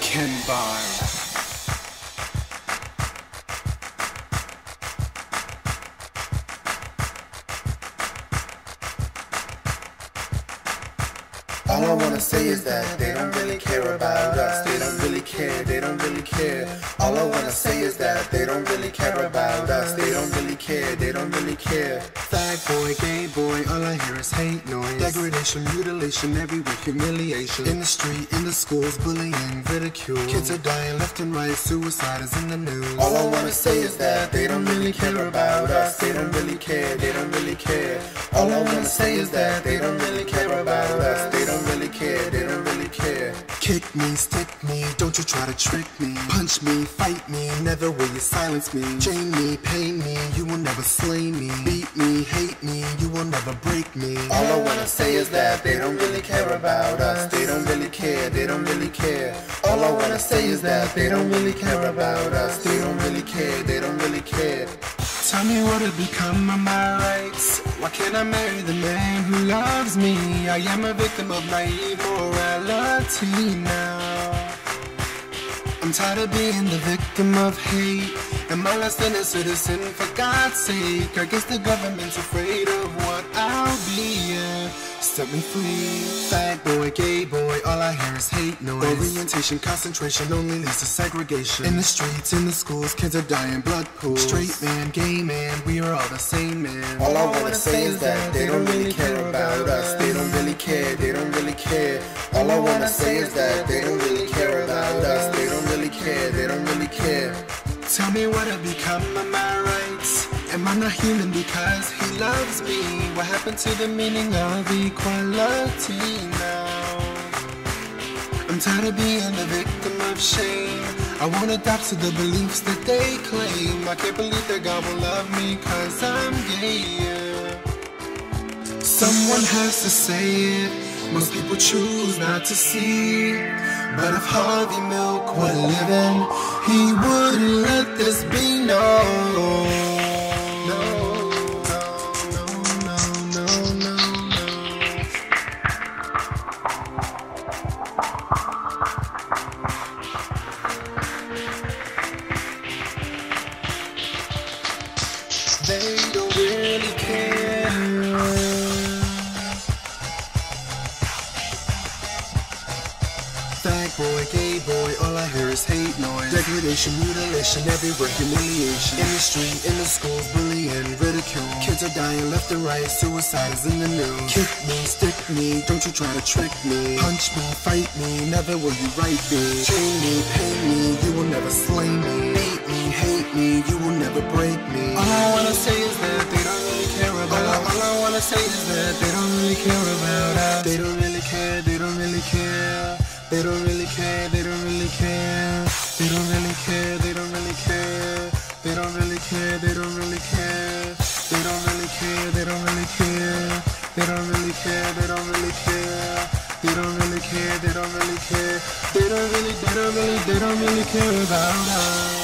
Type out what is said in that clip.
Ken Bar. All I wanna say is that they don't really care about us. They don't really care, they don't really care. All I wanna say is that they don't really care about us. They don't really care, they don't really care. Fag boy, gay boy, all I hear is hate noise. Degradation, mutilation, everywhere, humiliation. In the street, in the schools, bullying, ridicule. Kids are dying left and right, suicide is in the news. All I wanna say is that they don't really care about us. They don't really care, they don't really care. All I wanna say is that they don't really to trick me. Punch me, fight me, never will you silence me. Chain me, pain me, you will never slay me. Beat me, hate me, you will never break me. All I wanna say is that they don't really care about us. They don't really care, they don't really care. All I wanna say is that they don't really care about us. They don't really care, they don't really care. Tell me what has become of my rights. Why can't I marry the man who loves me? I am a victim of naive morality now. I'm tired of being the victim of hate. Am I less than a citizen for God's sake? I guess the government's afraid of what I'll be. Yeah. Set me free. Fag boy, gay boy, all I hear is hate noise. Orientation, concentration only leads to segregation. In the streets, in the schools, kids are dying blood pools. Straight man, gay man, we are all the same man. All I wanna say is that they don't really care about us. They don't really care, they don't really care. All I wanna say is that they don't me what have become of my rights. Am I not human because he loves me? What happened to the meaning of equality now? I'm tired of being a victim of shame. I won't adapt to the beliefs that they claim. I can't believe that God will love me cause I'm gay. yeah. Someone has to say it. Most people choose not to see. But if Harvey Milk were living, he wouldn't let this be known. No, no, no, no, no, no. They Fag boy, gay boy, all I hear is hate noise. Degradation, mutilation, everywhere, humiliation. In the street, in the schools, bullying, ridicule. Kids are dying left and right, suicide is in the news. Kick me, stick me, don't you try to trick me. Punch me, fight me, never will you right me. Chain me, pain me, you will never slay me. Beat me, hate me, you will never break me. All I wanna say is that they don't really care about us. All I wanna say is that they don't really care about us. They don't really They don't really care, they don't really care. They don't really care, they don't really care. They don't really care, they don't really care. They don't really care, they don't really care. They don't really care, they don't really care. They don't really care, they don't really care. They don't really, they don't really, they don't really care about us.